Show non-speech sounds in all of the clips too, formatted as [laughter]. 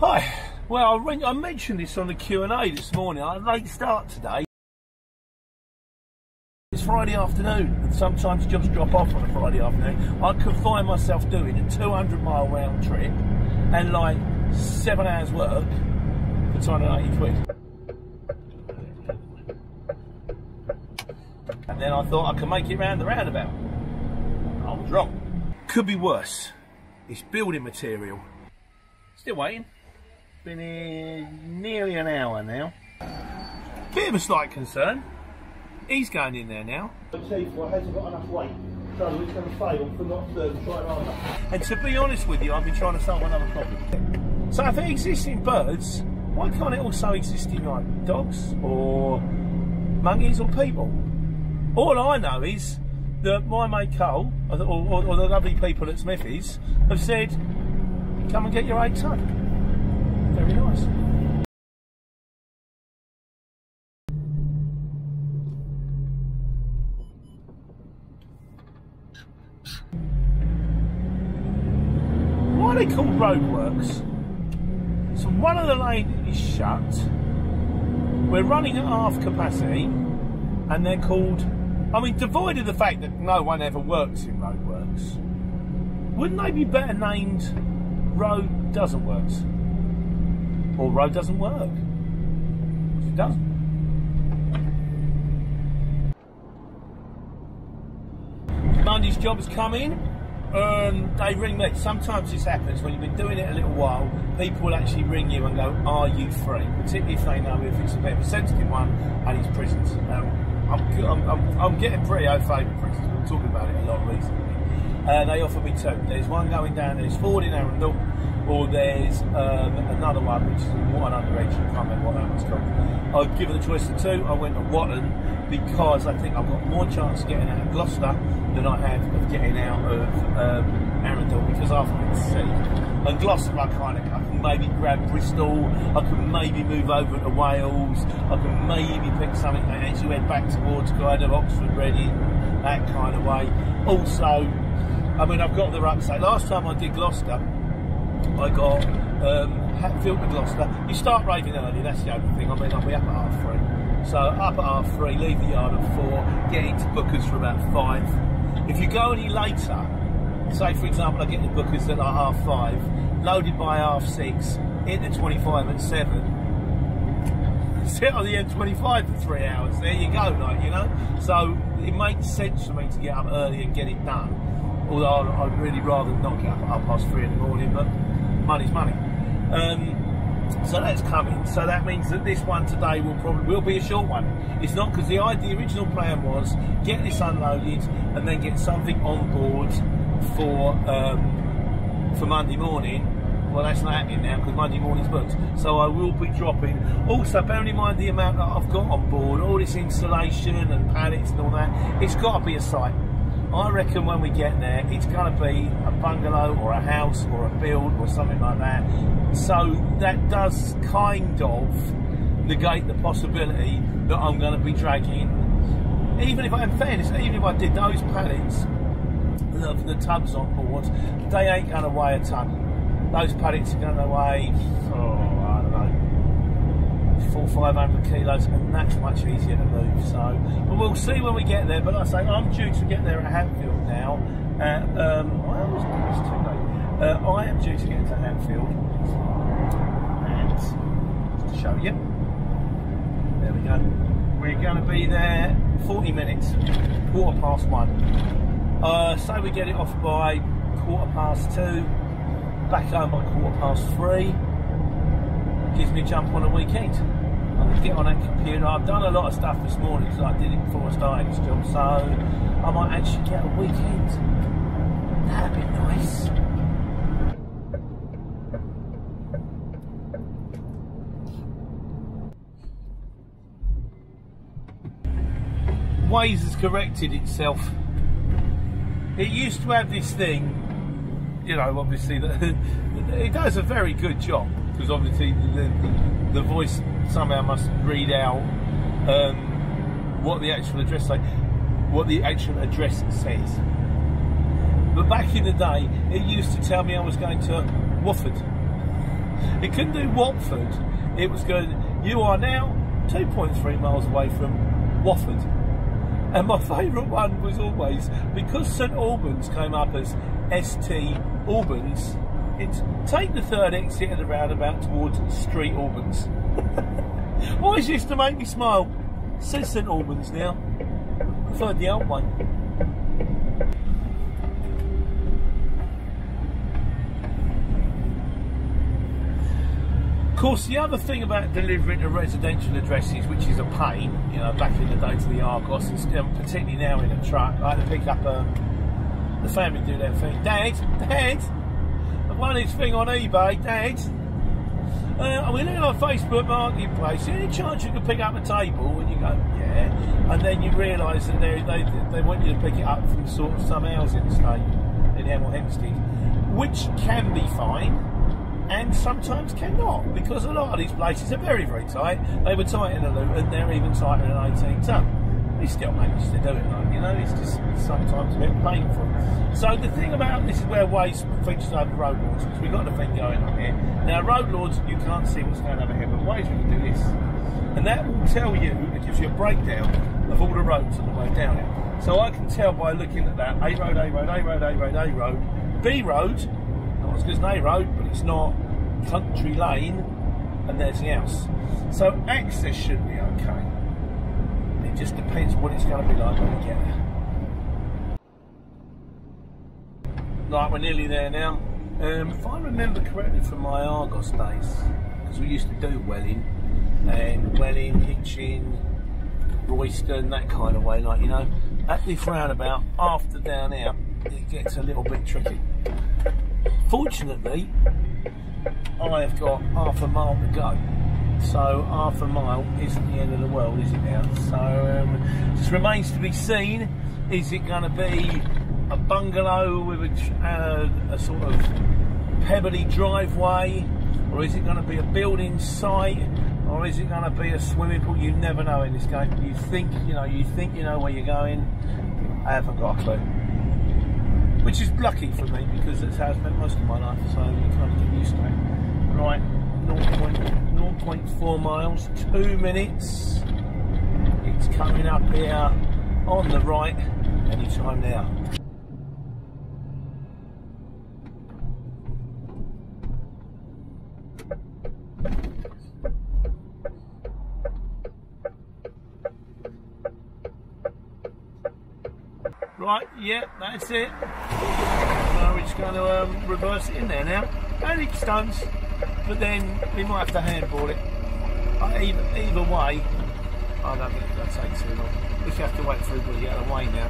Hi. Well, I, mentioned this on the Q and A this morning. I had a late start today. It's Friday afternoon, and sometimes jobs drop off on a Friday afternoon. I could find myself doing a 200 mile round trip and like seven hours work for 280 quid. And then I thought I could make it round the roundabout. I was wrong. Could be worse. It's building material. Still waiting. Been here nearly an hour now. Bit of a slight concern. He's going in there now. Chief, well, hasn't got enough weight, so it's going to fail for not uh, to try harder. And to be honest with you, I've been trying to solve another problem. So if it exists in birds, why can't it also exist in like dogs or monkeys or people? All I know is that my mate Cole, or, the- or, or the lovely people at Smithies, have said, come and get your eight ton. Very nice. Why are they called roadworks? So one of the lanes is shut. We're running at half capacity, and they're called. I mean, devoid of the fact that no one ever works in roadworks, wouldn't they be better named Road Doesn't Works? Or Road Doesn't Work? It doesn't. Monday's job has come in. Um, they ring me. Sometimes this happens when you've been doing it a little while. People will actually ring you and go, "Are you free?" Particularly if they know if it's a bit of a sensitive one and it's prisons. Um, I'm, I'm, I'm, I'm getting pretty au fait with prisons. We're talking about it a lot recently. Uh, they offer me two. There's one going down. There's Ford in Arundel, or there's um, another one which is in Wotton under Edge. I can't remember what that one's called. I was given the choice of two. I went to Wotton because I think I've got more chance of getting out of Gloucester than I have of getting out of um, Arundel because I've sea. And Gloucester, I kind of, I can maybe grab Bristol. I can maybe move over to Wales. I can maybe pick something that actually went back towards kind of Oxford, Reading, that kind of way. Also, I mean, I've got the rucksack. Last time I did Gloucester, I got um, Hatfield to Gloucester. You start raving early, that's the only thing. I mean, I'll be up at half three. So up at half three, leave the yard at four, get into Bookers for about five. If you go any later, say for example, I get the Bookers at like half five, loaded by half six, into 25 at seven, [laughs] sit on the M25 for three hours. There you go, like you know. So it makes sense for me to get up early and get it done. Although I'd really rather not get up at past three in the morning, but money's money. Um, so that's coming. So that means that this one today will probably will be a short one. It's not because the the original plan was get this unloaded and then get something on board for um, for Monday morning. Well, that's not happening now because Monday morning's booked. So I will be dropping. Also, bearing in mind the amount that I've got on board, all this insulation and pallets and all that, it's got to be a site. I reckon when we get there, it's going to be a bungalow or a house or a build or something like that. So that does kind of negate the possibility that I'm going to be dragging. Even if, in fairness, even if I did those pallets of the tubs on board, they ain't going to weigh a ton. Those pallets are going to weigh, oh, four, five hundred kilos, and that's much easier to move. So, but we'll see when we get there. But like I say, I'm due to get there at Hatfield now. Uh, um, I too late. Uh, I am due to get to Hatfield, and show you, there we go. We're going to be there 40 minutes, quarter past one. Uh, say we get it off by quarter past two, back home by quarter past three. Gives me a jump on a weekend. I'm going get on that computer. I've done a lot of stuff this morning because I did it before I started this job, so I might actually get a weekend. That'd be nice. Waze has corrected itself. It used to have this thing, you know, obviously, that [laughs] it does a very good job because obviously the, the, the voice somehow must read out um, what the actual address say, what the actual address says. But back in the day, it used to tell me I was going to Wofford. It couldn't do Watford. It was going, you are now 2.3 miles away from Wofford. And my [laughs] favourite one was always, because St Albans came up as ST Albans, it's take the third exit at the roundabout towards Street Albans. [laughs] Always used to make me smile. Says St Albans now. Preferred the old one. Of course, the other thing about delivering to residential addresses, which is a pain, you know, back in the day to the Argos, and particularly now in a truck, I had to pick up a, the family do their thing. Dad, Dad, won this thing on eBay, Dad. Uh, we're looking on Facebook Marketplace. Any chance you could pick up a table? And you go, yeah. And then you realise that they, they they want you to pick it up from sort of some housing estate in Hemel Hempstead, which can be fine and sometimes cannot because a lot of these places are very, very tight. They were tight in a Luton, they're even tighter in an 18 ton. He still managed to do it, like, you know, it's just sometimes a bit painful. So the thing about this is where Waze features over RoadLords, because we've got the thing going on here. Now, RoadLords, you can't see what's going over here, but Waze we can do this. And that will tell you, it gives you a breakdown of all the roads on the way down it. So I can tell by looking at that, A road, A road, A road, A road, A road, B road, not as good as A road, but it's not country lane, and there's the house. So access should be okay. It just depends what it's going to be like when we get there. Right, we're nearly there now. Um, if I remember correctly from my Argos days, because we used to do Welwyn, and Welwyn, Hitchin, Royston, that kind of way, like, you know, at this roundabout, after down out, it gets a little bit tricky. Fortunately, I have got half a mile to go. So half a mile isn't the end of the world, is it now? So um, just remains to be seen. Is it going to be a bungalow with a, uh, a sort of pebbly driveway, or is it going to be a building site, or is it going to be a swimming pool? You never know in this game. You think you know, you think you know where you're going. I haven't got a clue. Which is lucky for me because that's how I've spent most of my life, so you kind of get used to it. Right, 0.4 miles, two minutes. It's coming up here on the right anytime now. Right, yeah, that's it. So we're just going to um, reverse it in there now. And it stunts, but then we might have to handball it. Uh, either, either way, I don't think that takes too long. We have to wait for everybody to get away now.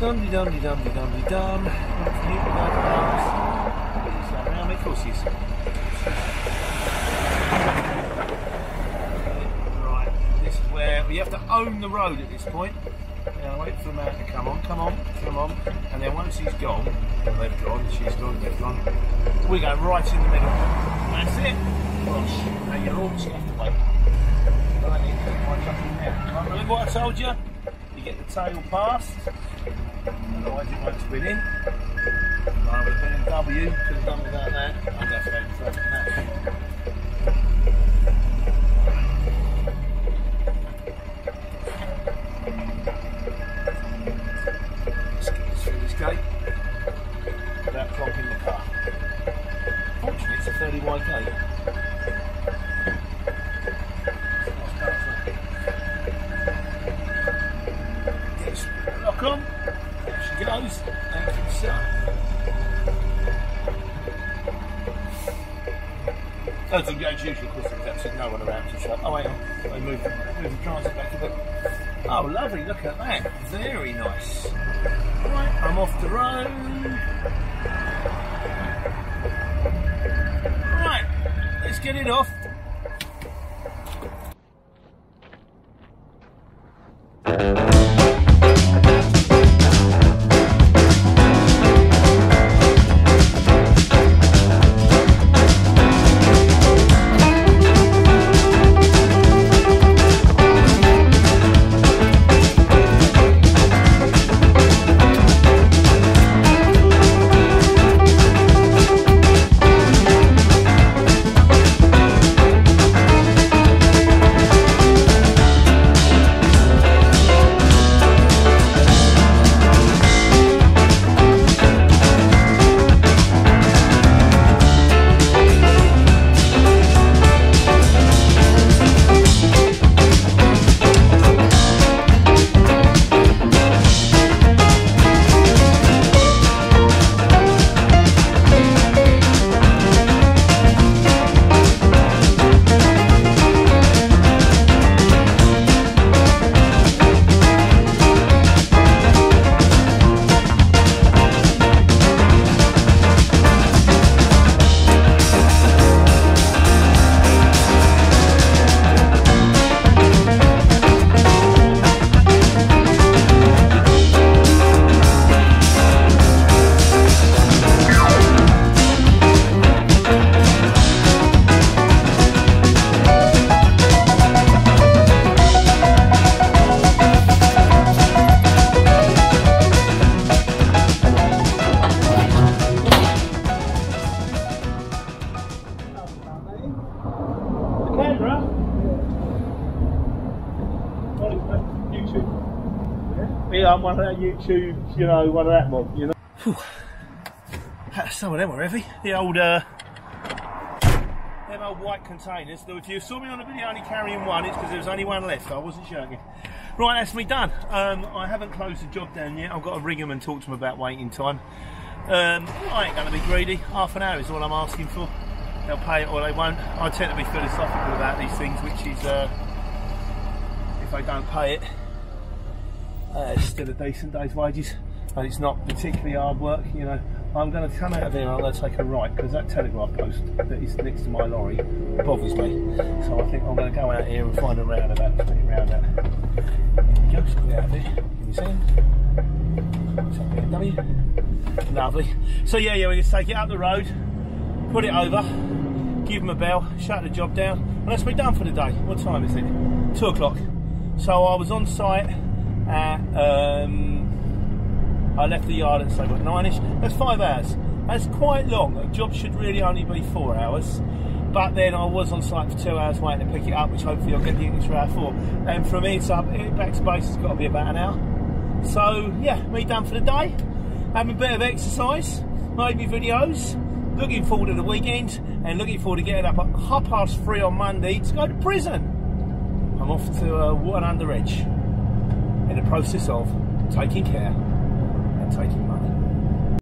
Dum dum dum dum dum dum. Around me, of course he's. Right, this is where we have to own the road at this point. Now wait for the man to come on, come on, come on. And then once he's gone, they've gone, she's gone, they've gone, we go right in the middle. That's it. Gosh, now you're all have to wait. I need to my now. Right, remember what I told you? You get the tail past, otherwise it won't spin in. Right, with a BMW, could have done without that. I'm going to have go further than that. No one around to. Oh, move, move the transit back a bit. Oh, lovely. Look at that. Very nice. Right, I'm off the road. Right, let's get it off. Up one of that YouTube, you know, one of that mob, you know. Some of them were heavy. The old, uh, them old white containers. Though if you saw me on the video only carrying one, it's because there was only one left. So I wasn't joking. Right, that's me done. Um, I haven't closed the job down yet. I've got to ring them and talk to them about waiting time. Um, I ain't going to be greedy. Half an hour is all I'm asking for. They'll pay it or they won't. I tend to be philosophical about these things, which is uh, if they don't pay it, uh, it's still a decent day's wages. And it's not particularly hard work, you know. I'm going to come out of here and I'm going to take a right because that telegraph post that is next to my lorry bothers me. So I think I'm going to go out here and find a roundabout to take it round that. There we go, get out of here. Give me a second. W. Lovely. So yeah, yeah, we just take it up the road, put it over, give them a bell, shut the job down, and that's me done for the day. What time is it? Two o'clock. So I was on site at um, I left the yard at say what nine-ish. That's five hours. That's quite long. A job should really only be four hours. But then I was on site for two hours waiting to pick it up, which hopefully I'll get the extra hour for. And from here to up, back to base has got to be about an hour. So yeah, me done for the day. Having a bit of exercise, maybe videos. Looking forward to the weekend and looking forward to getting up at half past three on Monday to go to prison. I'm off to uh, Wotton Under Edge in the process of taking care and taking money.